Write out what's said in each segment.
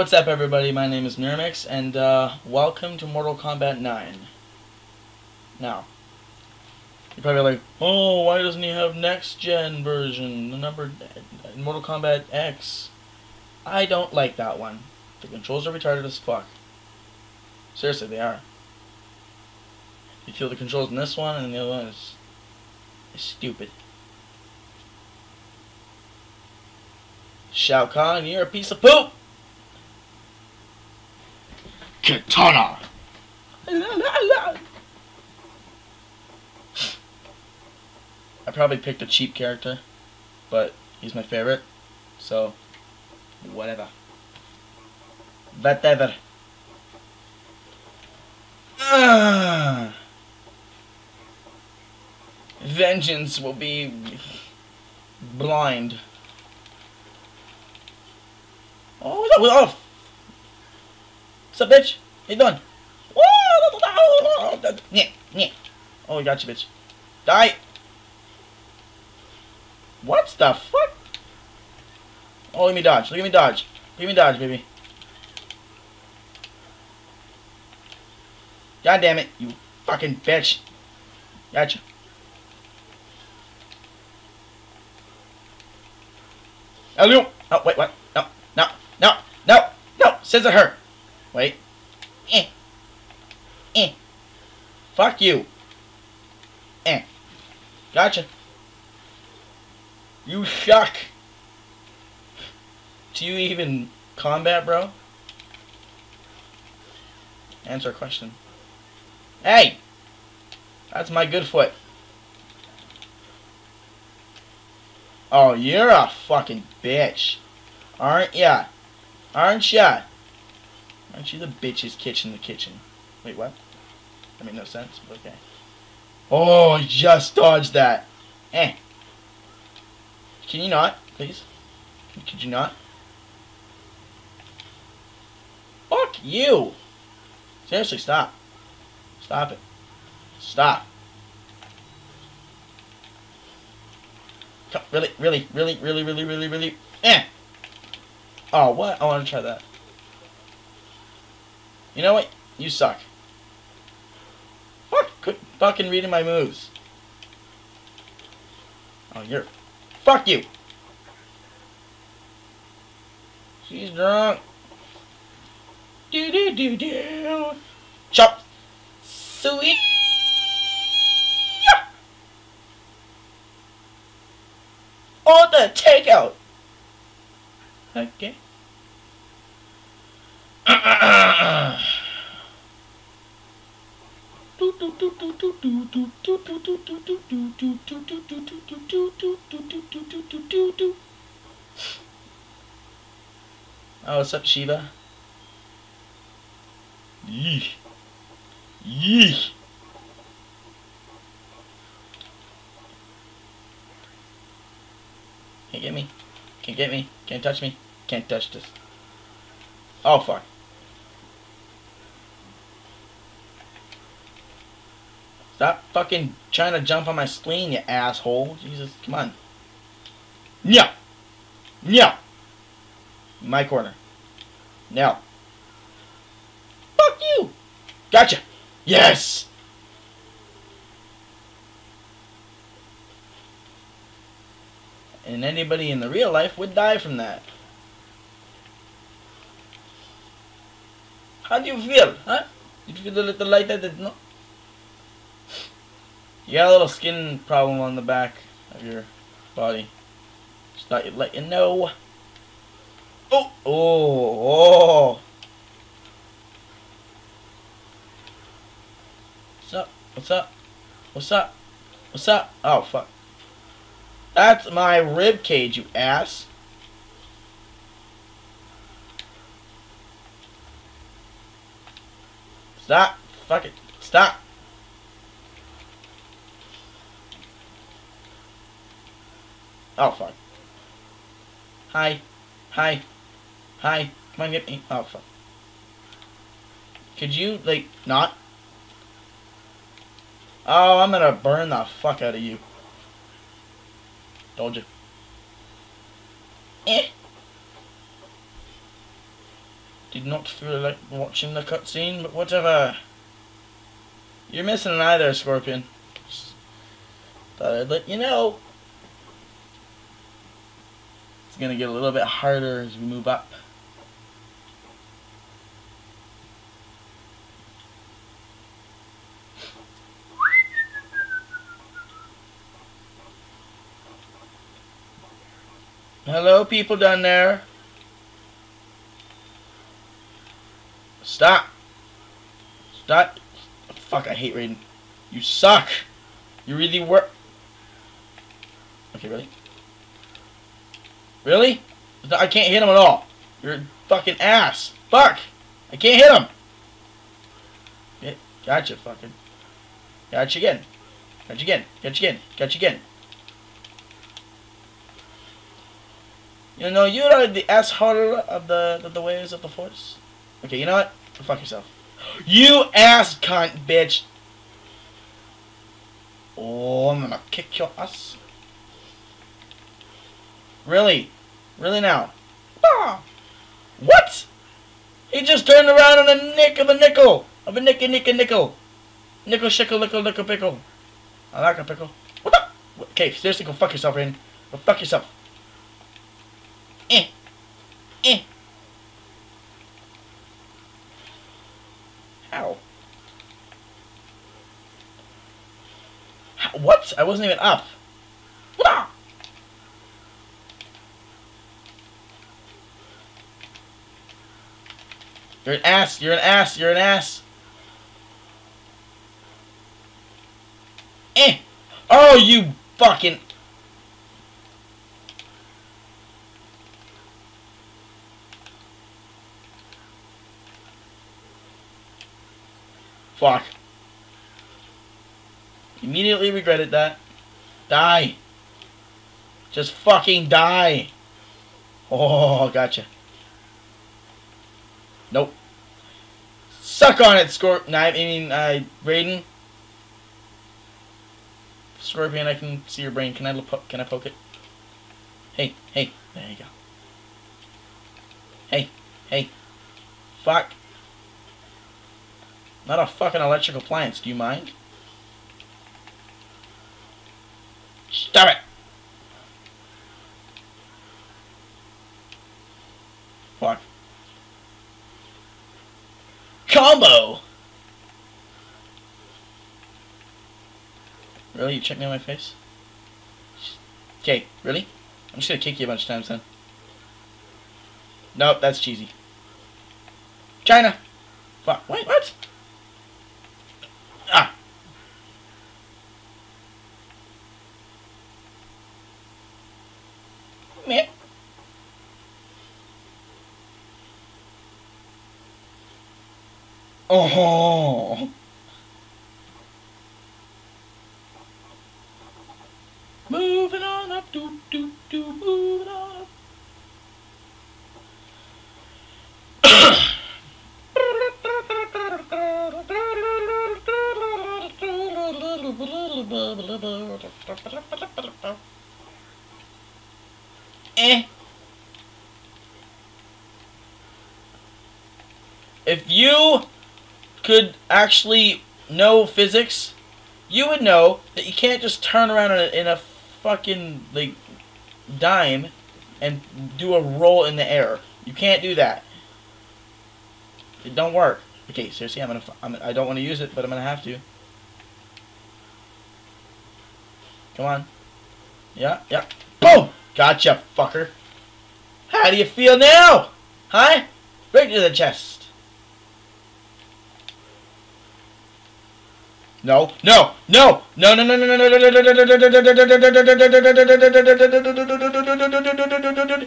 What's up, everybody? My name is Merimix, and uh, welcome to Mortal Kombat 9. Now, you're probably like, oh, why doesn't he have next gen version? The number Mortal Kombat X. I don't like that one. The controls are retarded as fuck. Seriously, they are. You feel the controls in this one, and the other one is, is stupid. Shao Kahn, you're a piece of poop! Katana! I probably picked a cheap character, but he's my favorite, so whatever. Whatever. Ah. Vengeance will be blind. Oh? What's up? What's up, bitch? You doing? Oh, we got you, bitch. Die! What the fuck? Oh, at me dodge. At me dodge. At me dodge, baby. God damn it, you fucking bitch. Gotcha. Hello. Oh, wait, what? No, no, no, no, no. Scissor her. Wait. Eh. Eh. Fuck you. Eh. Gotcha. You suck. Do you even combat, bro? Answer a question. Hey! That's my good foot. Oh, you're a fucking bitch. Aren't ya? Aren't ya? Aren't you the bitch's kitchen the kitchen? Wait, what? That made no sense, but okay. Oh, just dodged that. Eh. Can you not, please? Could you not? Fuck you! Seriously, stop. Stop it. Stop. Really, really, really, really, really, really, really. Eh. Oh, what? I want to try that. You know what? You suck. Fuck. Quit fucking reading my moves. Oh, you're... Fuck you! She's drunk. Do do do do. Chop. Sweet. Order takeout. Okay. Oh, what's up, Sheeva? Yee. Yee. Can't get me. Can't get me. Can't touch me. Can't touch this. Oh, fuck. Stop fucking trying to jump on my spleen, you asshole. Jesus, come on. Yeah. Yeah. My corner. Now. Fuck you. Gotcha. Yes. And anybody in the real life would die from that. How do you feel, huh? Did you feel a little lightheaded, no? You got a little skin problem on the back of your body. Just thought you'd let you know. Oh, oh, oh. What's up? What's up? What's up? What's up? Oh, fuck. That's my rib cage, you ass. Stop. Fuck it. Stop. Oh, fuck. Hi. Hi. Hi. Come on, get me. Oh, fuck. Could you, like, not? Oh, I'm gonna burn the fuck out of you. Told you. Eh. Did not feel like watching the cutscene, but whatever. You're missing an eye there, Scorpion. Just thought I'd let you know. It's gonna get a little bit harder as we move up. Hello, people down there. Stop. Stop. Fuck, I hate Raiden. You suck. You really work. Okay, really? Really? I can't hit him at all. You're a fucking ass. Fuck. I can't hit him. Yeah, gotcha, fucking. Gotcha again. Gotcha again. Gotcha again. Gotcha again. You know, you're the ass asshole of the, the ways of the force. Okay, you know what? Fuck yourself. You ass cunt, bitch. Oh, I'm gonna kick your ass. Really? Really now? Ah. What? He just turned around on a nick of a nickel. Of a nicky nicky nickel. Nickel shickle nickel nickel pickle. I like a pickle. What the? Okay, seriously, go fuck yourself, Rain. Go fuck yourself. Eh. Eh. How? How? What? I wasn't even up. Ah! You're an ass. You're an ass. You're an ass. Eh. Oh, you fucking... Fuck. Immediately regretted that. Die. Just fucking die. Oh, gotcha. Nope. Suck on it, Scorp. No, I mean, uh, Raiden. Scorpion, I can see your brain. Can I can I poke it? Hey, hey, there you go. Hey, hey. Fuck. Not a fucking electric appliance. Do you mind? Stop it! Fuck. Combo! Really? You check me on my face? Okay, really? I'm just gonna kick you a bunch of times then. Nope, that's cheesy. China! Fuck, wait, what? Ah! Meh. Oh! Moving on up, do do do, moving on up. eh. If you could actually know physics, you would know that you can't just turn around in a, in a fucking like dime and do a roll in the air. You can't do that. It don't work. Okay, seriously, I'm gonna. I'm, I don't want to use it, but I'm gonna have to. Come on. Yeah, yeah. Boom! Gotcha, fucker. How do you feel now? Huh? Right to the chest. No, no, no, no, no, no, no, no, no,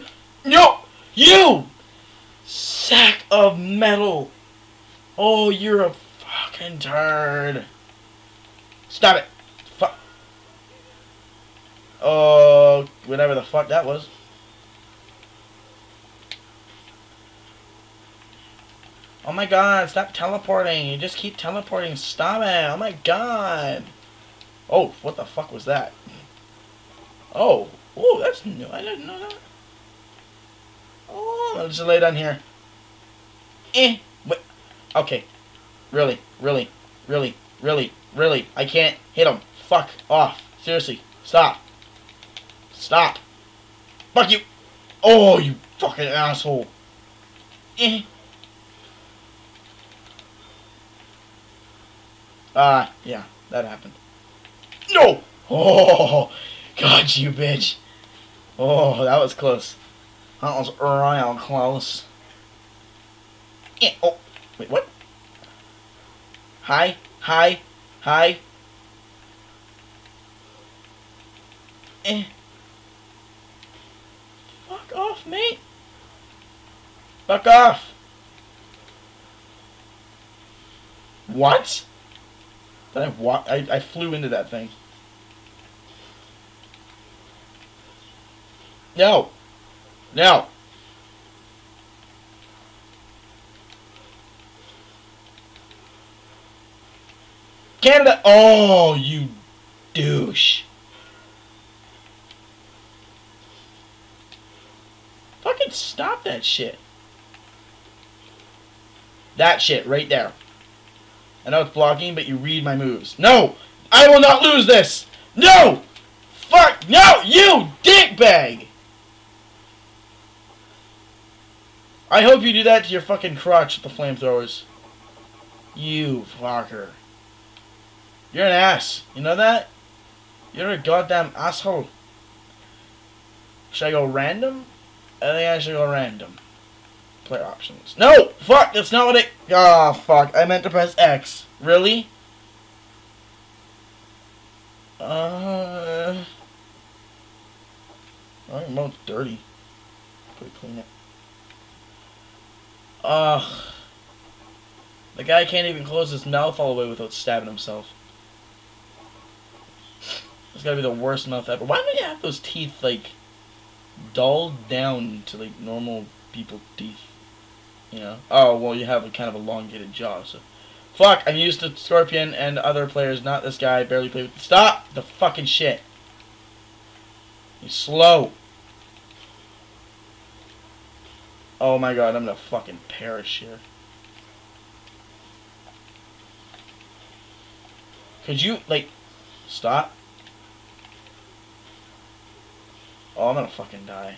no, no, you sack of metal. Oh, you're a fucking turd. Stop it. Fuck. Oh, whatever the fuck that was. Oh my god, stop teleporting. You just keep teleporting. Stop it. Oh my god. Oh, what the fuck was that? Oh. Oh, that's new. I didn't know that. Oh, I'll just lay down here. Eh. Wait. Okay. Really, really, really, really, really. I can't hit him. Fuck off. Seriously. Stop. Stop. Fuck you. Oh, you fucking asshole. Eh. Uh, yeah, that happened. No! Oh, God, you bitch. Oh, that was close. That was real close. Yeah. Oh, wait, what? Hi, hi, hi. Eh. Fuck off, mate. Fuck off. What? I? I, I flew into that thing. No. No. Canada. Oh, you douche. Fucking stop that shit. That shit right there. I know it's blocking, but you read my moves. No! I will not lose this! No! Fuck! No! You dickbag! I hope you do that to your fucking crotch with the flamethrowers. You fucker. You're an ass. You know that? You're a goddamn asshole. Should I go random? I think I should go random. Play options. No! Fuck! That's not what it... Oh, fuck. I meant to press X. Really? Uh... My mouth's dirty. Put clean it. Ugh. The guy can't even close his mouth all the way without stabbing himself. It's gotta be the worst mouth ever. Why don't you have those teeth, like, dulled down to, like, normal people teeth? You know? Oh, well, you have a kind of elongated jaw, so... Fuck, I'm used to Scorpion and other players, not this guy. Barely play with... Stop the fucking shit. You slow. Oh my god, I'm gonna fucking perish here. Could you, like, stop? Oh, I'm gonna fucking die.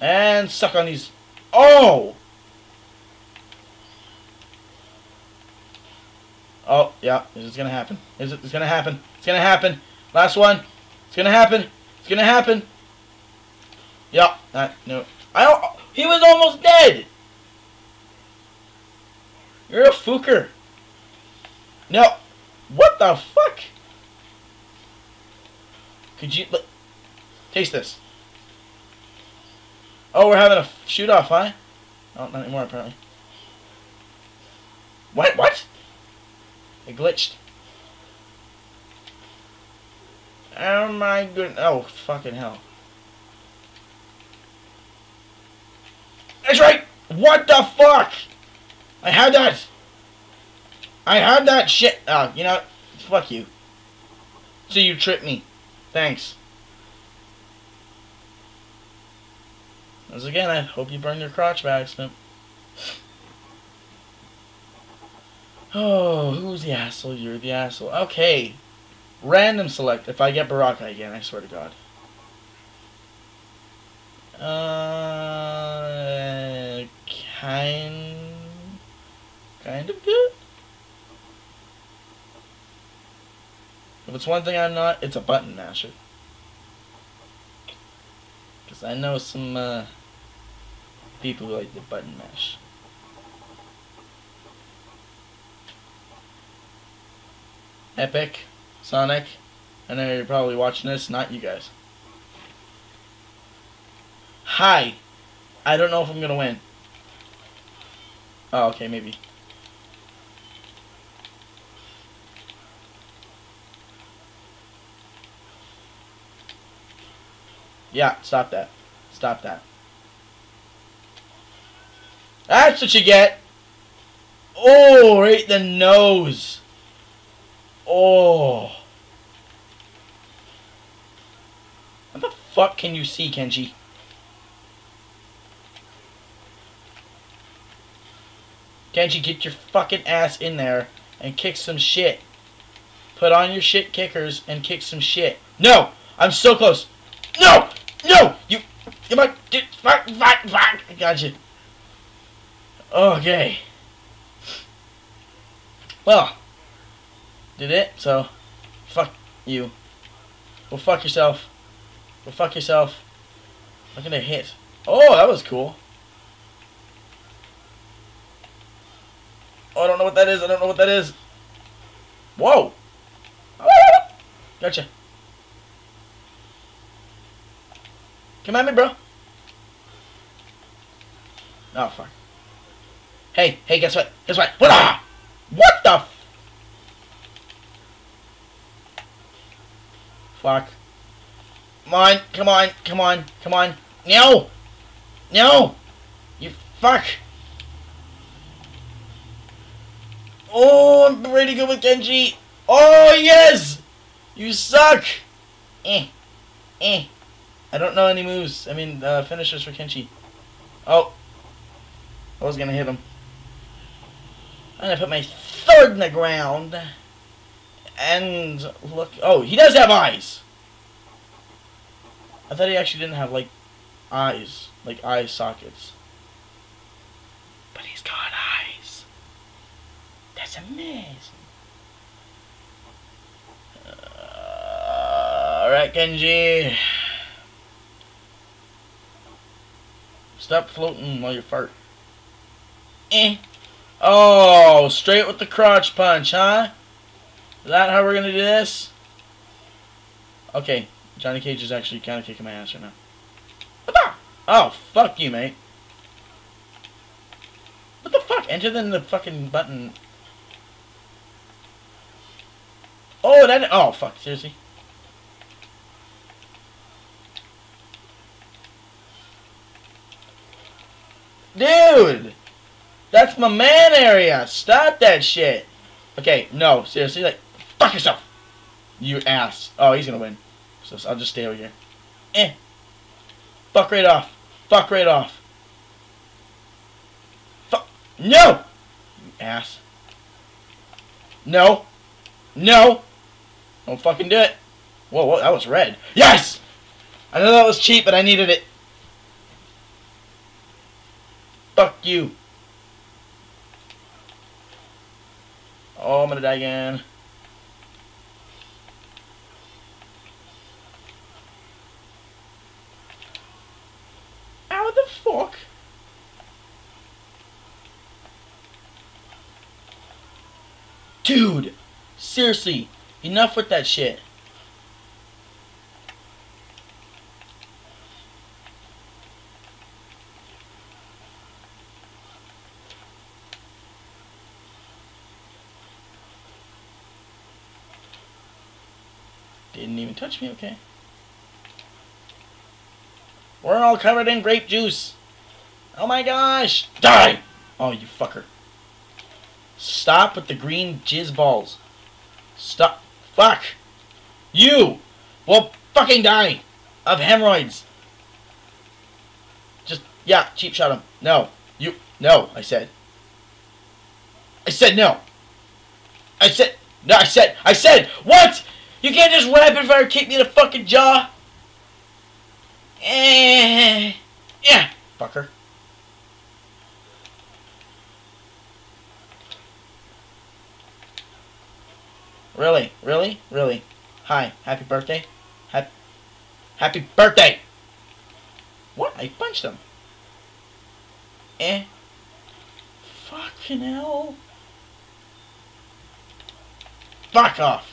And suck on these. Oh! Oh, yeah, it's gonna happen. Is it? It's gonna happen. It's gonna happen. Last one. It's gonna happen. It's gonna happen. Yeah, that, no. I don't, he was almost dead! You're a fooker. No. What the fuck? Could you, taste this. Oh, we're having a shoot off, huh? Oh, not anymore, apparently. What? What? It glitched. Oh my goodness. Oh, fucking hell. That's right! What the fuck? I had that! I had that shit! Oh, you know, fuck you. So you tricked me. Thanks. Once again, I hope you burn your crotch by accident. Oh, who's the asshole? You're the asshole. Okay. Random select. If I get Baraka again, I swear to God. Uh, kind, kind of good. If it's one thing I'm not, it's a button masher. Because I know some uh, people who like the button mash. Epic, Sonic, I know you're probably watching this, not you guys. Hi, I don't know if I'm gonna win. Oh, okay, maybe. Yeah, stop that. Stop that. That's what you get. Oh, right the nose. Oh. What the fuck can you see, Kenshi? Kenshi, get your fucking ass in there and kick some shit. Put on your shit kickers and kick some shit. No! I'm so close. No! No! You... You might... Fuck, fuck, fuck. I got you. Okay. Well. Did it, so... Fuck you. Well, fuck yourself. Well, fuck yourself. I'm gonna hit. Oh, that was cool. Oh, I don't know what that is. I don't know what that is. Whoa. Gotcha. Come at me, bro. Oh, fuck. Hey, hey, guess what? Guess what? What What the? Fuck. Come on, come on, come on, come on. No! No! You fuck! Oh, I'm ready to go with Kenshi. Oh, yes! You suck! Eh. Eh. I don't know any moves. I mean, uh, finishers for Kenshi. Oh. I was gonna hit him. I'm gonna put my sword in the ground. And look. Oh, he does have eyes! I thought he actually didn't have, like, eyes. Like, eye sockets. But he's got eyes. That's amazing. Uh, Alright, Kenshi. Stop floating while you fart. Eh. Oh, straight with the crotch punch, huh? Is that how we're gonna do this? Okay, Johnny Cage is actually kind of kicking my ass right now. Oh, fuck you, mate. What the fuck? Enter then the fucking button. Oh, that. Oh, fuck. Seriously? Dude! That's my man area. Stop that shit. Okay, no. Seriously, like, fuck yourself. You ass. Oh, he's gonna win. So I'll just stay over here. Eh. Fuck right off. Fuck right off. Fuck. No! You ass. No. No. Don't fucking do it. Whoa, whoa, that was red. Yes! I know that was cheap, but I needed it. Fuck you. Oh, I'm gonna die again. How the fuck? Dude, seriously, enough with that shit. Didn't even touch me, okay. We're all covered in grape juice. Oh my gosh! Die! Oh, you fucker. Stop with the green jizz balls. Stop. Fuck! You will fucking die of hemorrhoids. Just, yeah, cheap shot him. No. You, no, I said. I said no. I said, no, I said, I said, what? You can't just rapid fire kick me in the fucking jaw. Eh, yeah, fucker. Really? Really? Really? Hi. Happy birthday? Happy, happy birthday! What? I punched him. Eh. Fucking hell. Fuck off.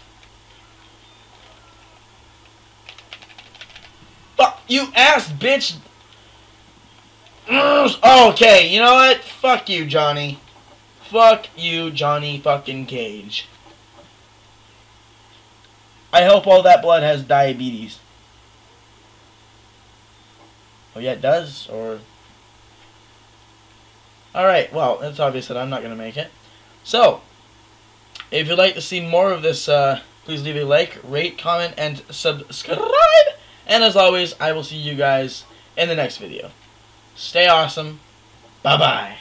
Fuck you ass bitch. Okay, you know what? Fuck you, Johnny. Fuck you, Johnny fucking Cage. I hope all that blood has diabetes. Oh yeah, it does, or... Alright, well, it's obvious that I'm not going to make it. So, if you'd like to see more of this, uh, please leave a like, rate, comment, and subscribe. And as always, I will see you guys in the next video. Stay awesome. Bye-bye.